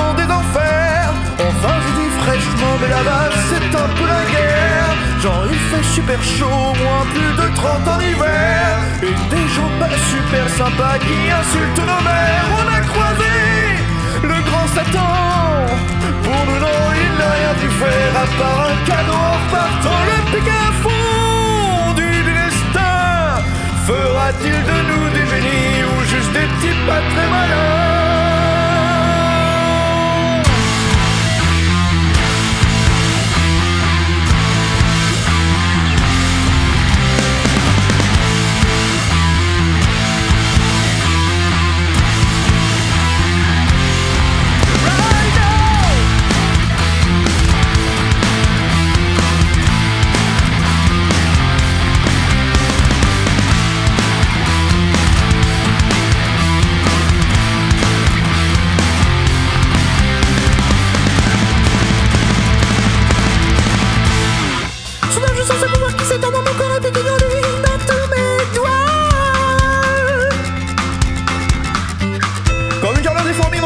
enfants des enfers. Enfin, je dis fraîchement, mais là-bas, c'est un peu la guerre. Genre, il fait super chaud, moins plus de 30 en hiver. Et des gens pas super sympas qui insultent nos mères. On a croisé le grand Satan. Pour nous, non, il n'a rien pu faire à part un cadeau en repartant. Le pic à fond du destin. Fera-t-il de nous sans se pouvoir qui s'étend dans mon corps et. Comme une carrière déformée.